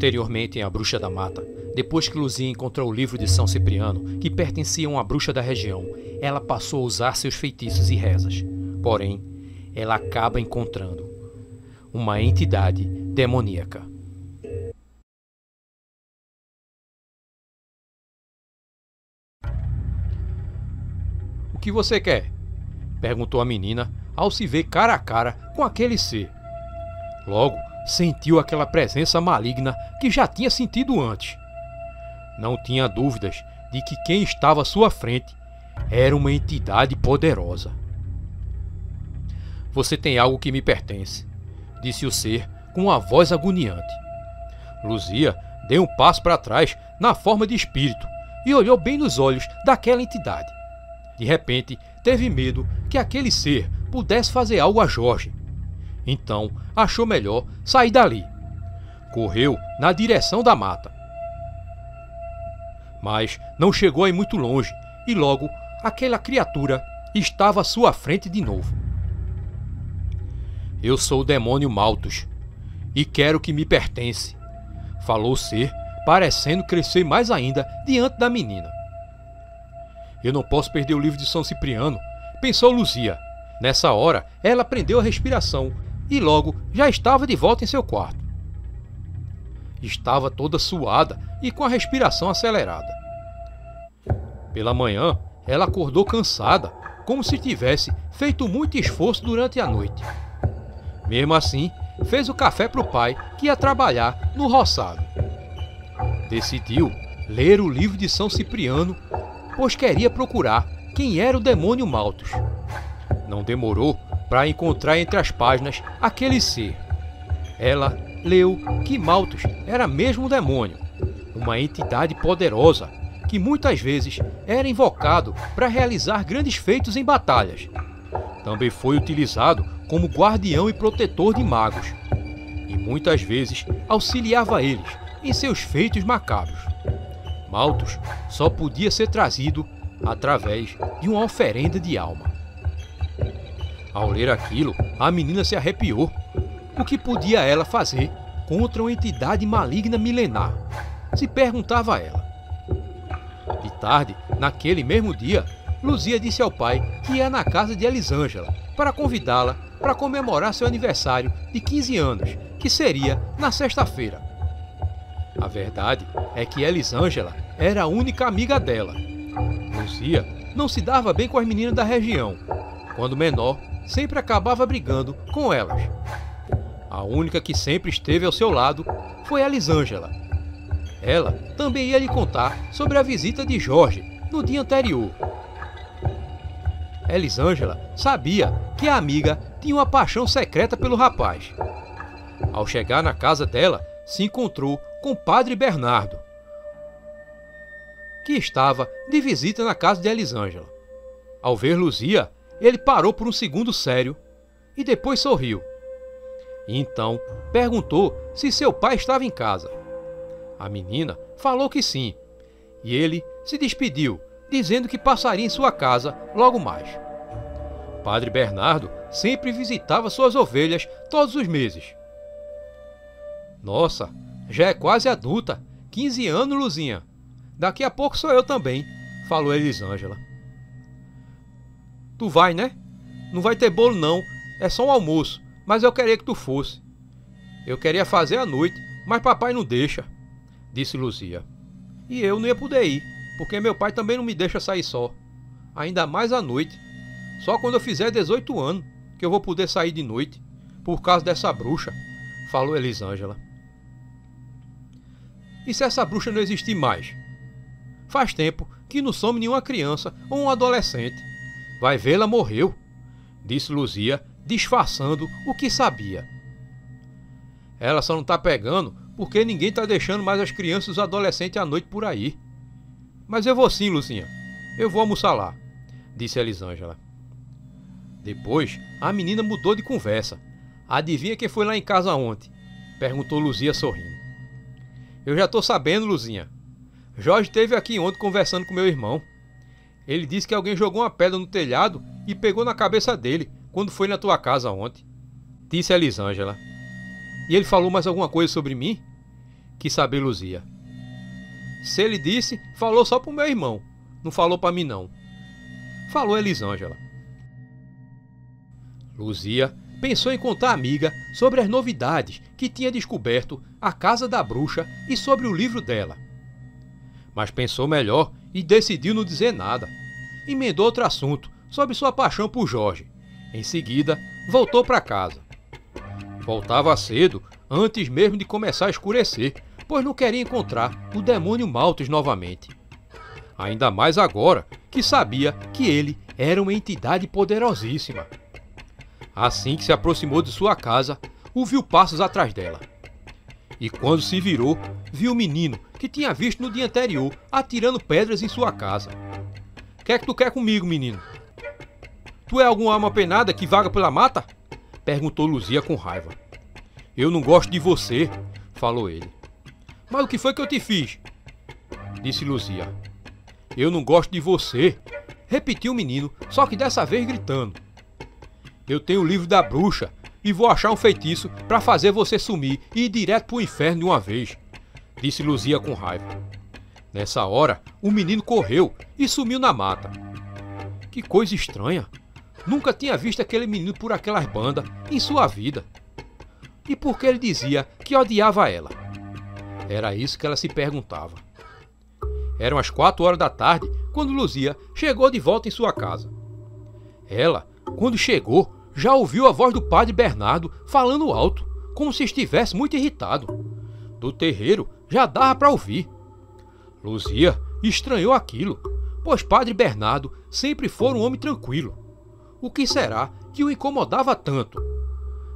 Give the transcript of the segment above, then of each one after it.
Anteriormente em A Bruxa da Mata, depois que Luzia encontrou o livro de São Cipriano, que pertencia a uma bruxa da região, ela passou a usar seus feitiços e rezas. Porém, ela acaba encontrando uma entidade demoníaca. O que você quer? perguntou a menina ao se ver cara a cara com aquele ser. Logo, sentiu aquela presença maligna que já tinha sentido antes. Não tinha dúvidas de que quem estava à sua frente era uma entidade poderosa. Você tem algo que me pertence, disse o ser com uma voz agoniante. Luzia deu um passo para trás na forma de espírito e olhou bem nos olhos daquela entidade. De repente, teve medo que aquele ser pudesse fazer algo a Jorge. Então, achou melhor sair dali. Correu na direção da mata. Mas não chegou aí muito longe e logo aquela criatura estava à sua frente de novo. Eu sou o demônio Maltus e quero que me pertence, falou o ser, parecendo crescer mais ainda diante da menina. Eu não posso perder o livro de São Cipriano, pensou Luzia. Nessa hora, ela prendeu a respiração e logo já estava de volta em seu quarto. Estava toda suada e com a respiração acelerada. Pela manhã, ela acordou cansada, como se tivesse feito muito esforço durante a noite. Mesmo assim, fez o café para o pai que ia trabalhar no roçado. Decidiu ler o livro de São Cipriano, pois queria procurar quem era o demônio Malthus. Não demorou para encontrar entre as páginas aquele ser. Ela leu que Malthus era mesmo um demônio, uma entidade poderosa que muitas vezes era invocado para realizar grandes feitos em batalhas. Também foi utilizado como guardião e protetor de magos, e muitas vezes auxiliava eles em seus feitos macabros. Malthus só podia ser trazido através de uma oferenda de alma. Ao ler aquilo, a menina se arrepiou. O que podia ela fazer contra uma entidade maligna milenar? Se perguntava ela. De tarde, naquele mesmo dia, Luzia disse ao pai que ia na casa de Elisângela para convidá-la para comemorar seu aniversário de 15 anos, que seria na sexta-feira. A verdade é que Elisângela era a única amiga dela. Luzia não se dava bem com as meninas da região. Quando menor, sempre acabava brigando com elas. A única que sempre esteve ao seu lado foi Elisângela. Ela também ia lhe contar sobre a visita de Jorge no dia anterior Elisângela sabia que a amiga tinha uma paixão secreta pelo rapaz. Ao chegar na casa dela, se encontrou com o padre Bernardo, que estava de visita na casa de Elisângela. Ao ver Luzia, ele parou por um segundo sério e depois sorriu. Então perguntou se seu pai estava em casa. A menina falou que sim, e ele se despediu dizendo que passaria em sua casa logo mais. Padre Bernardo sempre visitava suas ovelhas todos os meses. Nossa, já é quase adulta, 15 anos, Luzinha. Daqui a pouco sou eu também, falou Elisângela. Tu vai, né? Não vai ter bolo não, é só um almoço, mas eu queria que tu fosse. Eu queria fazer à noite, mas papai não deixa, disse Luzia. E eu não ia poder ir porque meu pai também não me deixa sair só, ainda mais à noite. Só quando eu fizer 18 anos que eu vou poder sair de noite, por causa dessa bruxa, falou Elisângela. E se essa bruxa não existir mais? Faz tempo que não some nenhuma criança ou um adolescente. Vai vê-la morreu, disse Luzia, disfarçando o que sabia. Ela só não tá pegando porque ninguém tá deixando mais as crianças e os adolescentes à noite por aí. Mas eu vou sim, Lucinha. Eu vou almoçar lá, disse Elisângela. Depois, a menina mudou de conversa. Adivinha quem foi lá em casa ontem? Perguntou Luzia sorrindo. Eu já tô sabendo, Luzinha. Jorge esteve aqui ontem conversando com meu irmão. Ele disse que alguém jogou uma pedra no telhado e pegou na cabeça dele quando foi na tua casa ontem. Disse Elisângela. E ele falou mais alguma coisa sobre mim? quis saber Luzia. Se ele disse, falou só pro meu irmão. Não falou para mim não. Falou Elisângela. Luzia pensou em contar à amiga sobre as novidades que tinha descoberto a casa da bruxa e sobre o livro dela. Mas pensou melhor e decidiu não dizer nada. Emendou outro assunto sobre sua paixão por Jorge. Em seguida, voltou para casa. Voltava cedo, antes mesmo de começar a escurecer, pois não queria encontrar o demônio Maltes novamente. Ainda mais agora que sabia que ele era uma entidade poderosíssima. Assim que se aproximou de sua casa, ouviu passos atrás dela. E quando se virou, viu o menino que tinha visto no dia anterior atirando pedras em sua casa. Que é que tu quer comigo, menino? Tu é alguma alma penada que vaga pela mata? Perguntou Luzia com raiva. Eu não gosto de você, falou ele. Mas o que foi que eu te fiz? Disse Luzia. Eu não gosto de você, repetiu o menino, só que dessa vez gritando. Eu tenho o livro da bruxa e vou achar um feitiço para fazer você sumir e ir direto pro inferno de uma vez, disse Luzia com raiva. Nessa hora, o menino correu e sumiu na mata. Que coisa estranha! Nunca tinha visto aquele menino por aquelas bandas em sua vida. E por que ele dizia que odiava ela? Era isso que ela se perguntava. Eram as quatro horas da tarde quando Luzia chegou de volta em sua casa. Ela, quando chegou, já ouviu a voz do padre Bernardo falando alto, como se estivesse muito irritado. Do terreiro já dava para ouvir. Luzia estranhou aquilo, pois padre Bernardo sempre foi um homem tranquilo. O que será que o incomodava tanto?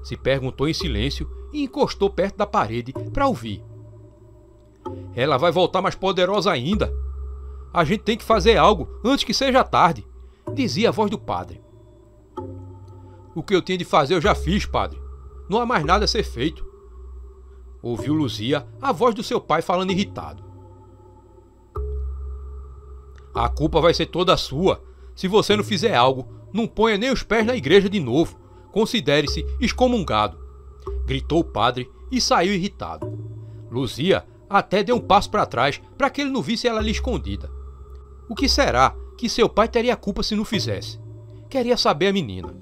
Se perguntou em silêncio e encostou perto da parede para ouvir. Ela vai voltar mais poderosa ainda. A gente tem que fazer algo antes que seja tarde, dizia a voz do padre. O que eu tinha de fazer eu já fiz, padre. Não há mais nada a ser feito. Ouviu Luzia a voz do seu pai falando irritado. A culpa vai ser toda sua. Se você não fizer algo, não ponha nem os pés na igreja de novo. Considere-se excomungado. Gritou o padre e saiu irritado. Luzia até deu um passo para trás para que ele não visse ela ali escondida. O que será que seu pai teria culpa se não fizesse? Queria saber a menina.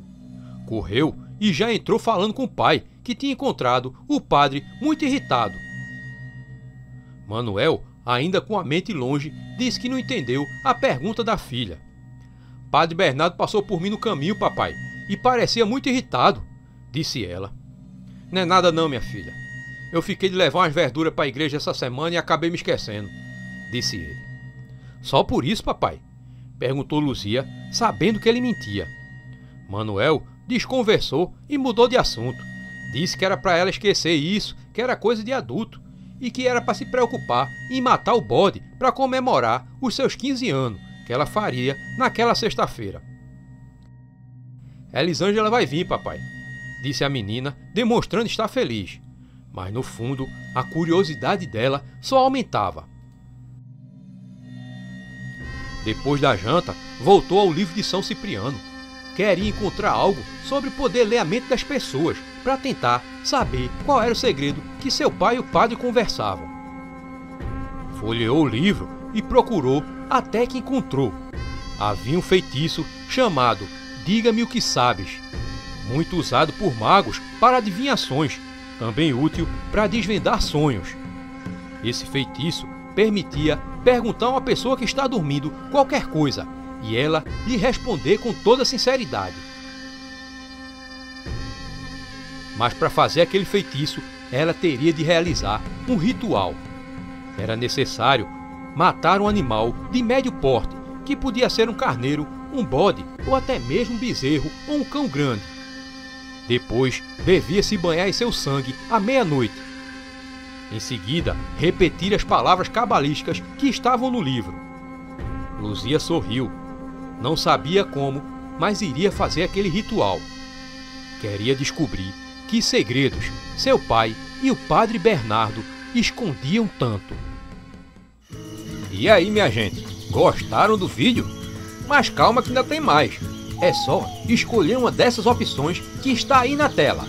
Correu e já entrou falando com o pai, que tinha encontrado o padre muito irritado. Manuel, ainda com a mente longe, disse que não entendeu a pergunta da filha. Padre Bernardo passou por mim no caminho, papai, e parecia muito irritado, disse ela. Não é nada não, minha filha. Eu fiquei de levar umas verduras para a igreja essa semana e acabei me esquecendo, disse ele. Só por isso, papai? perguntou Luzia, sabendo que ele mentia. Manuel desconversou e mudou de assunto. Disse que era para ela esquecer isso, que era coisa de adulto e que era para se preocupar em matar o bode para comemorar os seus 15 anos, que ela faria naquela sexta-feira. Elisângela vai vir, papai, disse a menina, demonstrando estar feliz. Mas no fundo, a curiosidade dela só aumentava. Depois da janta, voltou ao livro de São Cipriano queria encontrar algo sobre poder ler a mente das pessoas para tentar saber qual era o segredo que seu pai e o padre conversavam. Folheou o livro e procurou até que encontrou. Havia um feitiço chamado Diga-me o que sabes, muito usado por magos para adivinhações, também útil para desvendar sonhos. Esse feitiço permitia perguntar a uma pessoa que está dormindo qualquer coisa e ela lhe responder com toda sinceridade. Mas para fazer aquele feitiço, ela teria de realizar um ritual. Era necessário matar um animal de médio porte, que podia ser um carneiro, um bode ou até mesmo um bezerro ou um cão grande. Depois, devia se banhar em seu sangue à meia-noite. Em seguida, repetir as palavras cabalísticas que estavam no livro. Luzia sorriu não sabia como, mas iria fazer aquele ritual. Queria descobrir que segredos seu pai e o padre Bernardo escondiam tanto. E aí, minha gente, gostaram do vídeo? Mas calma que ainda tem mais. É só escolher uma dessas opções que está aí na tela.